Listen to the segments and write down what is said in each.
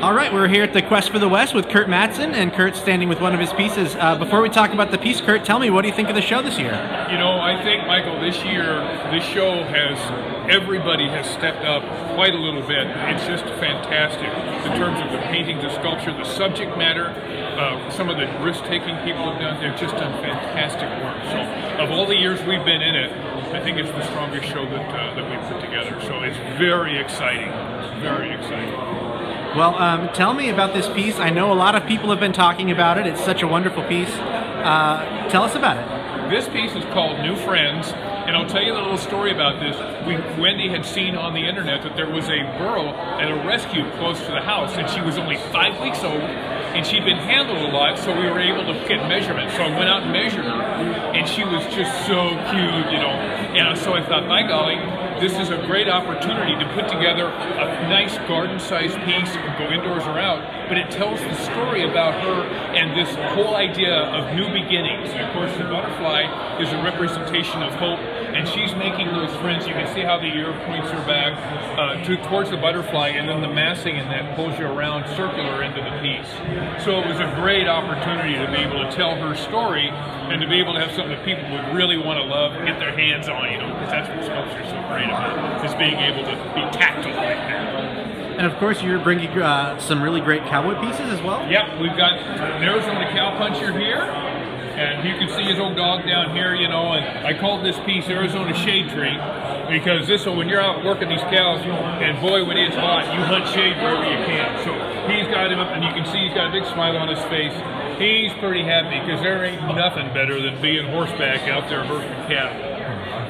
All right, we're here at the Quest for the West with Curt Mattson, and Curt's standing with one of his pieces. Uh, before we talk about the piece, Curt, tell me, what do you think of the show this year? You know, I think, Michael, this year, this show has, everybody has stepped up quite a little bit. It's just fantastic in terms of the painting, the sculpture, the subject matter, uh, some of the risk-taking people have done. They've just done fantastic work. So, of all the years we've been in it, I think it's the strongest show that, uh, that we've put together. So it's very exciting, very exciting. Well, um, tell me about this piece. I know a lot of people have been talking about it. It's such a wonderful piece. Uh, tell us about it. This piece is called New Friends, and I'll tell you a little story about this. We, Wendy had seen on the internet that there was a girl at a rescue close to the house, and she was only five weeks old, and she'd been handled a lot, so we were able to get measurements. So I went out and measured her, and she was just so cute, you know. And so I thought, by golly, this is a great opportunity to put together a nice garden-sized piece and go indoors or out, but it tells the story about her and this whole idea of new beginnings. And of course, the butterfly is a representation of hope, and she's making those friends. You can see how the ear points her back uh, to, towards the butterfly, and then the massing in that pulls you around circular into the piece. So it was a great opportunity to be able to tell her story and to be able to have something that people would really want to love, and get their hands on, you know, because that's what sculpture is so great about, is being able to be tactile like that. And of course, you're bringing uh, some really great cowboy pieces as well. Yep, we've got an Arizona cowpuncher here, and you can see his old dog down here, you know, and I called this piece Arizona Shade Tree because this one, when you're out working these cows, and boy, when it's hot, you hunt shade wherever you can. So he's got him up, and you can see he's got a big smile on his face. He's pretty happy because there ain't nothing better than being horseback out there herding cattle.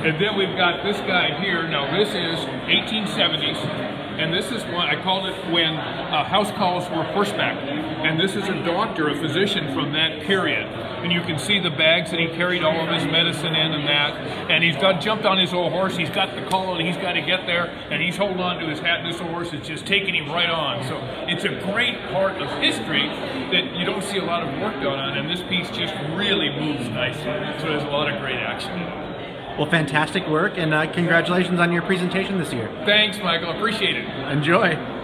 And then we've got this guy here. Now this is 1870s, and this is one I called it when uh, house calls were horseback. And this is a doctor, a physician from that period. And you can see the bags that he carried all of his medicine in and that. And he's got jumped on his old horse. He's got the call and he's got to get there. And he's holding on to his hat. And this old horse is just taking him right on. So it's a great part of history that you don't see a lot of work done on. And this piece just really moves nicely. So there's a lot of great action in it. Well, fantastic work, and uh, congratulations on your presentation this year. Thanks, Michael. Appreciate it. Enjoy.